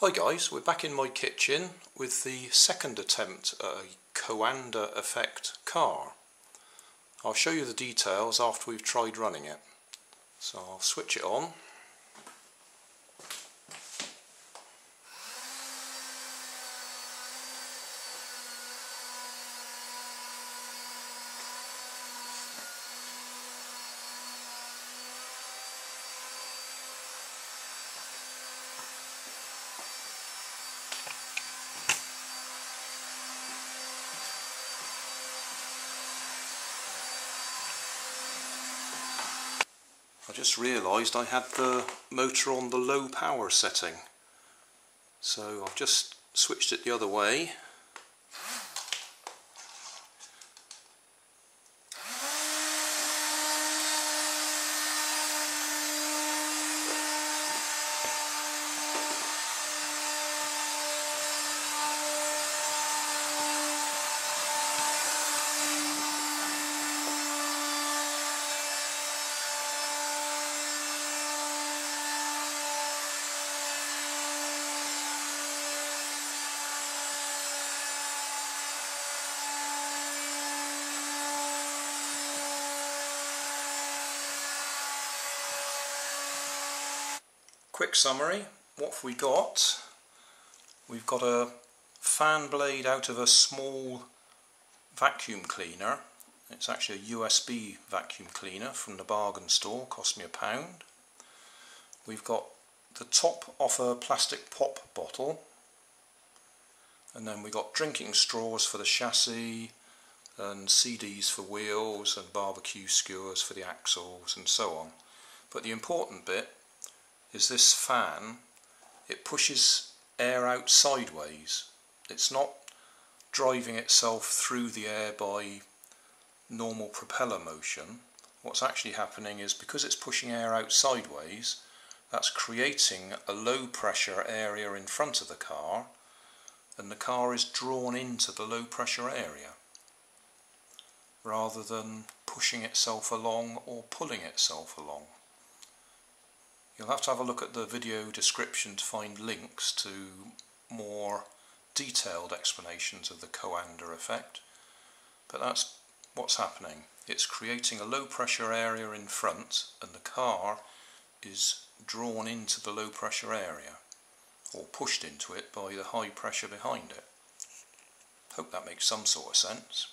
Hi guys, we're back in my kitchen with the second attempt at a Coanda effect car. I'll show you the details after we've tried running it. So I'll switch it on. I just realised I had the motor on the low power setting. So I've just switched it the other way Quick summary, what have we got? We've got a fan blade out of a small vacuum cleaner. It's actually a USB vacuum cleaner from the bargain store, cost me a pound. We've got the top off a plastic pop bottle and then we've got drinking straws for the chassis and CDs for wheels and barbecue skewers for the axles and so on. But the important bit is this fan, it pushes air out sideways. It's not driving itself through the air by normal propeller motion. What's actually happening is because it's pushing air out sideways, that's creating a low pressure area in front of the car and the car is drawn into the low pressure area rather than pushing itself along or pulling itself along. You'll have to have a look at the video description to find links to more detailed explanations of the Coanda effect. But that's what's happening. It's creating a low pressure area in front and the car is drawn into the low pressure area or pushed into it by the high pressure behind it. Hope that makes some sort of sense.